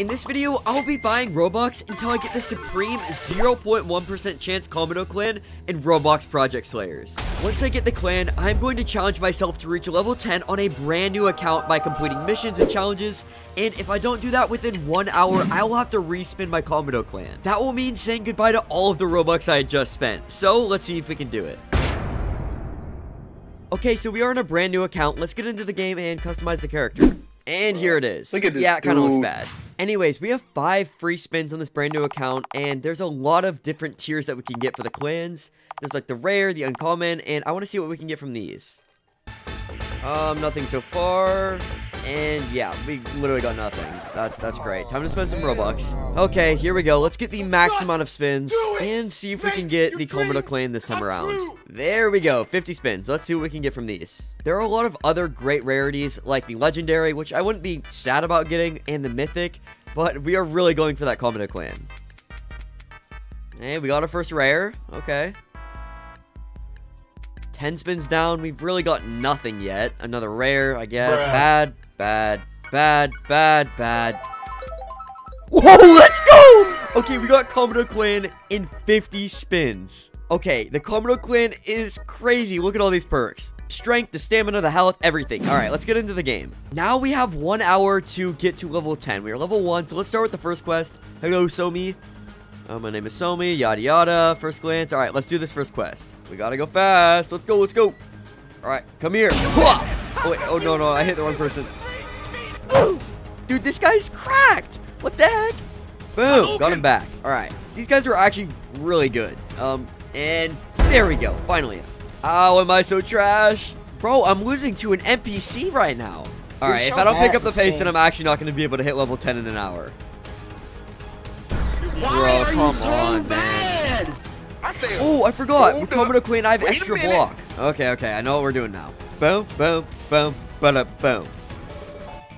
In this video, I'll be buying Robux until I get the supreme 0.1% chance Kamado clan and Roblox Project Slayers. Once I get the clan, I'm going to challenge myself to reach level 10 on a brand new account by completing missions and challenges, and if I don't do that within one hour, I will have to respin my Kamado clan. That will mean saying goodbye to all of the Robux I had just spent, so let's see if we can do it. Okay, so we are on a brand new account. Let's get into the game and customize the character. And here it is. Look at this Yeah, it kind of looks bad. Anyways, we have five free spins on this brand new account, and there's a lot of different tiers that we can get for the clans. There's like the rare, the uncommon, and I want to see what we can get from these. Um, nothing so far. And yeah, we literally got nothing. That's that's great. Time to spend some Robux. Okay, here we go. Let's get the max amount of spins and see if we can get the Kamado clan this time around. There we go, 50 spins. Let's see what we can get from these. There are a lot of other great rarities like the legendary, which I wouldn't be sad about getting, and the mythic, but we are really going for that Kamado clan. Hey, we got our first rare. Okay. 10 spins down. We've really got nothing yet. Another rare, I guess. Bruh. Bad, bad, bad, bad, bad. Whoa, let's go! Okay, we got Kamado Clan in 50 spins. Okay, the Kamado Clan is crazy. Look at all these perks. Strength, the stamina, the health, everything. All right, let's get into the game. Now we have one hour to get to level 10. We are level 1, so let's start with the first quest. Hello, Somi. Uh, my name is Somi, yada yada. First glance. All right, let's do this first quest. We gotta go fast. Let's go, let's go. All right, come here. Oh, wait, oh no, no, I hit the wrong person. Dude, this guy's cracked. What the heck? Boom, got him back. All right, these guys are actually really good. Um, and there we go, finally. Oh, am I so trash? Bro, I'm losing to an NPC right now. All You're right, if I don't pick up the at this pace, then. I'm actually not going to be able to hit level 10 in an hour. Why Bro, are come you so on, man. bad? I Oh, I forgot. With Hold up. Kamado Queen, I have Wait extra block. Okay, okay. I know what we're doing now. Boom, boom, boom, bada, boom.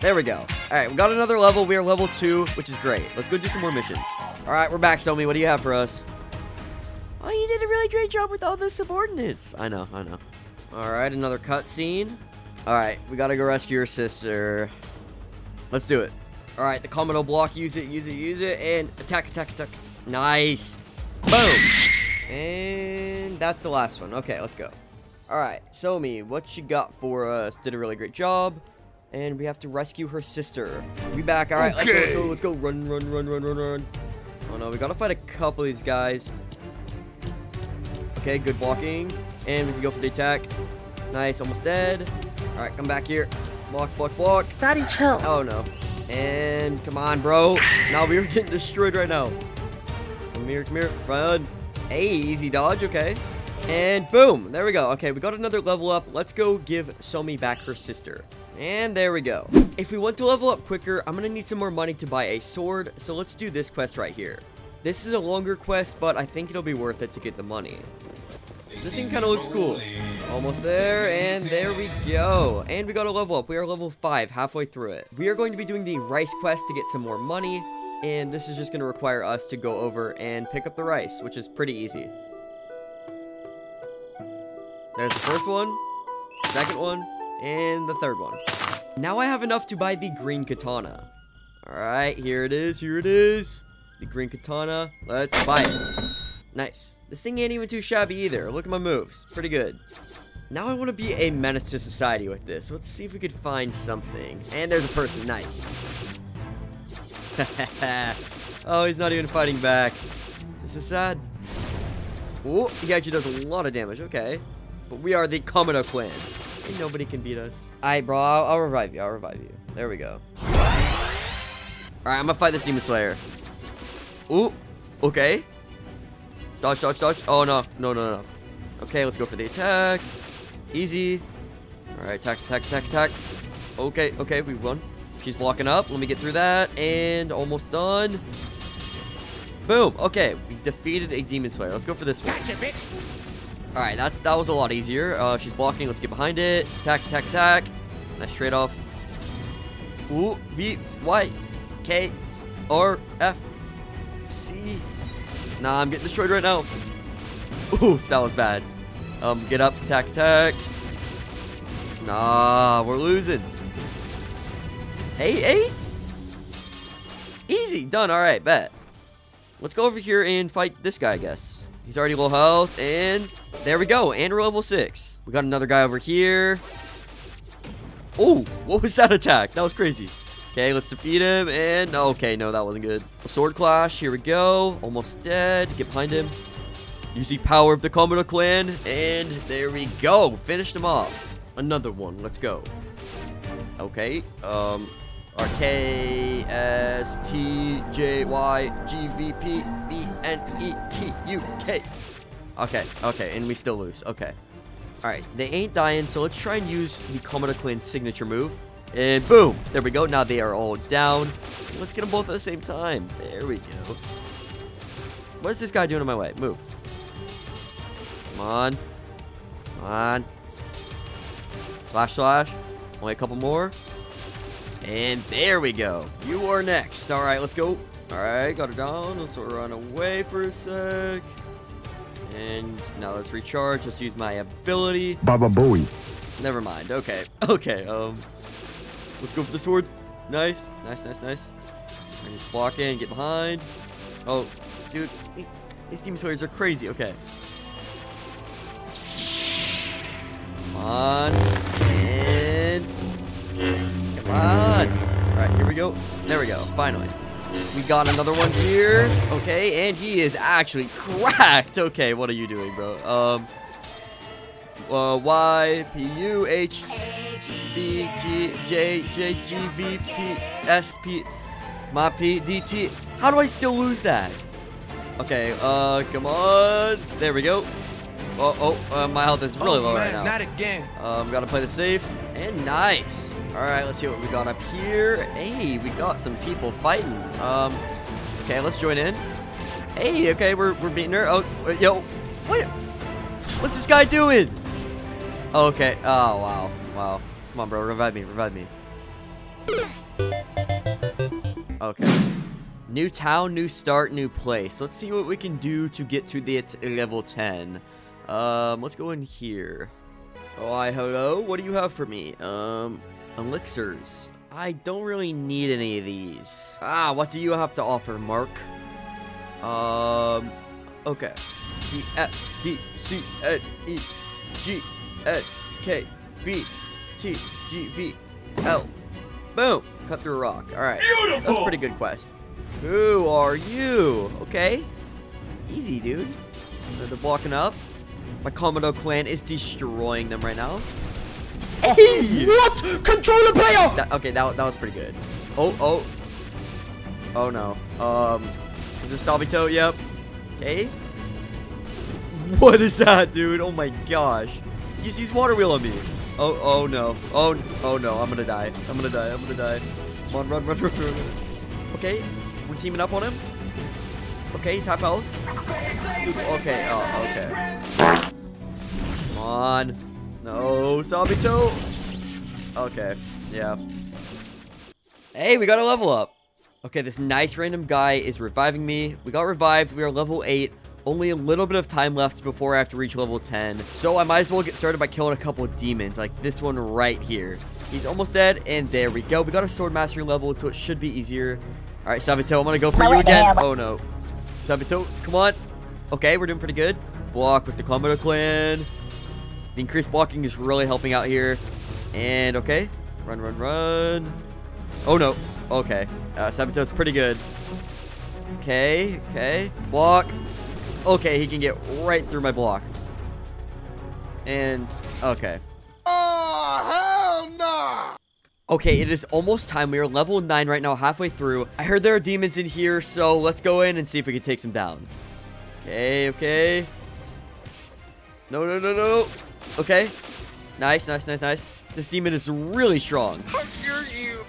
There we go. All right, we got another level. We are level two, which is great. Let's go do some more missions. All right, we're back, Somi. What do you have for us? Oh, you did a really great job with all the subordinates. I know, I know. All right, another cutscene. All right, we gotta go rescue your sister. Let's do it. All right, the Kamado block. Use it, use it, use it, and attack, attack, attack. Nice. Boom. And that's the last one. Okay, let's go. All right, Somi, what you got for us? Did a really great job. And we have to rescue her sister. We back. All right, let's go, let's go, let's go. Run, run, run, run, run, run. Oh no, we gotta fight a couple of these guys. Okay, good blocking. And we can go for the attack. Nice, almost dead. All right, come back here. Block, block, block. Daddy, chill. Oh no. And come on, bro. Now we are getting destroyed right now. Come here, come here. Run. Hey, easy dodge, okay. And boom. There we go. Okay, we got another level up. Let's go give Somi back her sister. And there we go. If we want to level up quicker, I'm going to need some more money to buy a sword. So let's do this quest right here. This is a longer quest, but I think it'll be worth it to get the money. This thing kind of looks cool. Almost there, and there we go. And we got a level up. We are level 5, halfway through it. We are going to be doing the rice quest to get some more money, and this is just going to require us to go over and pick up the rice, which is pretty easy. There's the first one, second one, and the third one. Now I have enough to buy the green katana. Alright, here it is, here it is. The green katana. Let's buy it. Nice. This thing ain't even too shabby either. Look at my moves. Pretty good. Now I want to be a menace to society with this. Let's see if we could find something. And there's a person. Nice. oh, he's not even fighting back. This is sad. Oh, he actually does a lot of damage. Okay. But we are the Kamado clan. And nobody can beat us. Alright, bro. I'll, I'll revive you. I'll revive you. There we go. Alright, I'm gonna fight this Demon Slayer. Ooh. Okay. Dodge, dodge, dodge. Oh, no. No, no, no. Okay, let's go for the attack. Easy. Alright, attack, attack, attack, attack. Okay, okay, we won. She's blocking up. Let me get through that. And almost done. Boom. Okay, we defeated a Demon Slayer. Let's go for this one. Alright, that's that was a lot easier. Uh, she's blocking. Let's get behind it. Attack, attack, attack. Nice straight off. Ooh, V, Y, K, R, F, C. Nah, I'm getting destroyed right now. Oof, that was bad. Um, get up, attack, attack. Nah, we're losing. Hey, hey. Easy. Done. All right, bet. Let's go over here and fight this guy, I guess. He's already low health, and there we go. And we're level 6. We got another guy over here. Oh, what was that attack? That was crazy. Okay, let's defeat him, and... Okay, no, that wasn't good. A sword clash, here we go. Almost dead. Get behind him. Use the power of the Kamado clan, and there we go. Finished him off. Another one. Let's go. Okay, um... R K S T J Y G V P B N E T U K. Okay, okay, and we still lose. Okay. Alright, they ain't dying, so let's try and use the Kamado Clan signature move. And boom! There we go. Now they are all down. Let's get them both at the same time. There we go. What is this guy doing in my way? Move. Come on. Come on. Slash, slash. Only a couple more. And there we go. You are next. All right, let's go. All right, got it down. Let's run away for a sec. And now let's recharge. Let's use my ability. Baba Booey. Never mind. Okay. Okay. Um, let's go for the sword. Nice. Nice. Nice. Nice. And just block in, get behind. Oh, dude, these Demon Slayers are crazy. Okay. Come on. Come on. All right, here we go. There we go. Finally. We got another one here. Okay, and he is actually cracked. Okay, what are you doing, bro? Um, uh, Y, P, U, H, B, G, J, J, G, V, P, S, P, my P, D, T. How do I still lose that? Okay, uh, come on. There we go. Oh, oh, uh, my health is really oh, low man, right now. Not again. Um, gotta play the safe. And nice. Alright, let's see what we got up here. Hey, we got some people fighting. Um, okay, let's join in. Hey, okay, we're, we're beating her. Oh, wait, yo. What? What's this guy doing? Okay. Oh, wow. Wow. Come on, bro. Revive me. Revive me. Okay. New town, new start, new place. Let's see what we can do to get to the level 10. Um, let's go in here. Oh, hi, hello. What do you have for me? Um, elixirs. I don't really need any of these. Ah, what do you have to offer, Mark? Um, okay. C F D C N E G N K B T G V L. Boom! Cut through a rock. All right. Beautiful. That's a pretty good quest. Who are you? Okay. Easy, dude. They're blocking up. My Kamado clan is destroying them right now. Hey! What? Controller player! That, okay, that, that was pretty good. Oh, oh. Oh, no. Um, is this Sabito? Yep. Okay. What is that, dude? Oh, my gosh. You just used Water Wheel on me. Oh, oh, no. Oh, oh, no. I'm gonna die. I'm gonna die. I'm gonna die. Come on, run, run, run. run. Okay. We're teaming up on him. Okay, he's half health. Okay, oh, okay. Come on. No, Sabito. Okay, yeah. Hey, we got a level up. Okay, this nice random guy is reviving me. We got revived. We are level 8. Only a little bit of time left before I have to reach level 10. So I might as well get started by killing a couple of demons, like this one right here. He's almost dead, and there we go. We got a sword mastery level, so it should be easier. All right, Sabito, I'm going to go for you again. Oh, no. Sabito, come on. Okay, we're doing pretty good. Block with the Kamado clan. The increased blocking is really helping out here. And, okay. Run, run, run. Oh, no. Okay. Uh, Sabito's pretty good. Okay, okay. Block. Okay, he can get right through my block. And, okay. Oh, hell no! Okay, it is almost time. We are level 9 right now, halfway through. I heard there are demons in here, so let's go in and see if we can take some down. Okay, okay. No, no, no, no. Okay. Nice, nice, nice, nice. This demon is really strong. How dare you?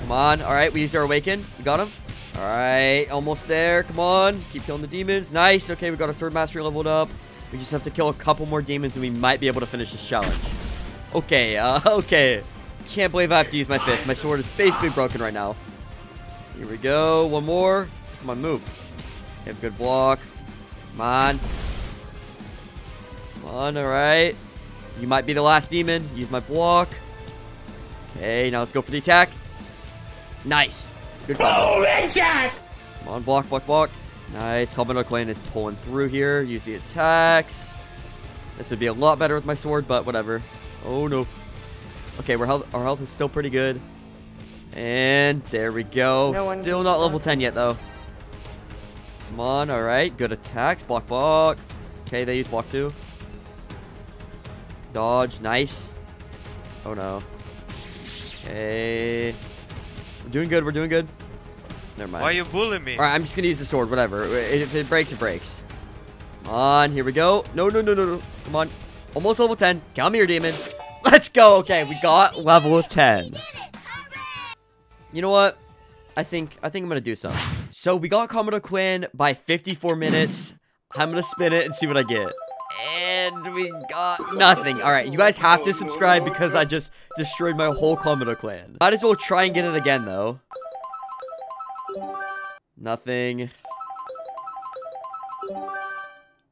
Come on. All right, we used our awaken. We got him. All right, almost there. Come on. Keep killing the demons. Nice. Okay, we got our sword mastery leveled up. We just have to kill a couple more demons and we might be able to finish this challenge. Okay, uh, okay. Can't believe I have to use my fist. My sword is basically broken right now. Here we go. One more. Come on, move. Have a good block. Come on. Come on, alright. You might be the last demon. Use my block. Okay, now let's go for the attack. Nice. Good combo. Oh, headshot! Come on, block, block, block. Nice. Kamado Clan is pulling through here. Use the attacks. This would be a lot better with my sword, but whatever. Oh, no. Okay, our health, our health is still pretty good. And there we go. No still not level 10 yet, though. Come on, alright. Good attacks. Block, block. Okay, they use block too. Dodge. Nice. Oh, no. Okay. We're doing good. We're doing good. Never mind. Why are you bullying me? Alright, I'm just gonna use the sword, whatever. If it breaks, it breaks. Come on, here we go. No, no, no, no, no. Come on. Almost level 10. Come here, demon. Let's go. Okay, we got level 10. You know what? I think I think I'm gonna do something. So we got Kamado Quinn by 54 minutes. I'm gonna spin it and see what I get. And we got nothing. Alright, you guys have to subscribe because I just destroyed my whole Kamado clan. Might as well try and get it again though. Nothing.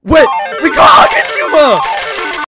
Wait! We got Agatsuma!